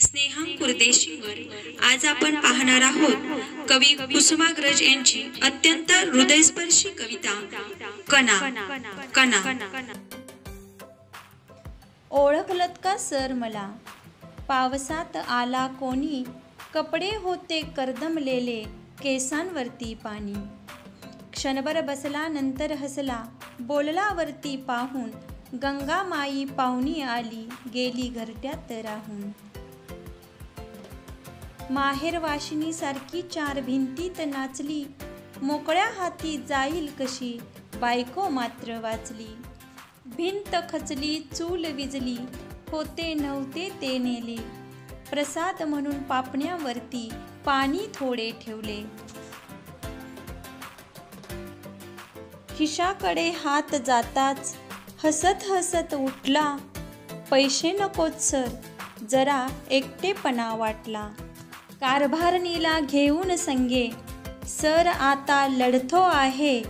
स्नेहांकुर आज आपण पाहणार आहोत कवी कुसुमाग्रज यांची अत्यंत हृदयस्पर्शी कविता कणा कणा. ओळखलत का सर मला. पावसात आला कोणी कपडे होते करदमलेले केसांवरती पाणी. क्षणभर बसला नंतर हसला बोलला वरती पाहून गंगा माई पाहुणी आली गेली घरट्यात राहून. माहेर सारखी चार भिंतीत नाचली. मोकळ्या हाती जाईल कशी? बायको मात्र वाचली. भिंत खचली चूल विजली होते नव्हते ते नेले. प्रसाद म्हणून पापण्यावरती पाणी थोडे ठेवले. खिशाकडे हात जाताच हसत हसत उठला. पैसे नकोत सर. जरा एकटेपणा वाटला. कारभारणीला घेऊन संगे. सर आता लढतो आहे.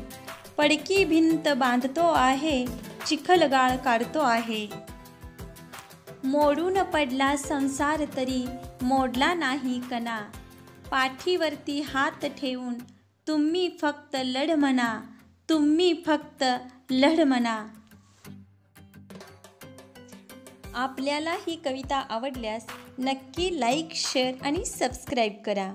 पडकी भिंत बांधतो आहे. चिखलगाळ काढतो आहे. मोडून पडला संसार तरी मोडला नाही कणा. पाठीवरती हात ठेवून तुम्ही फक्त लढ म्हणा तुम्ही फक्त लढ म्हणा आपल्याला ही कविता आवडल्यास नक्की लाईक शेअर आणि सबस्क्राईब करा.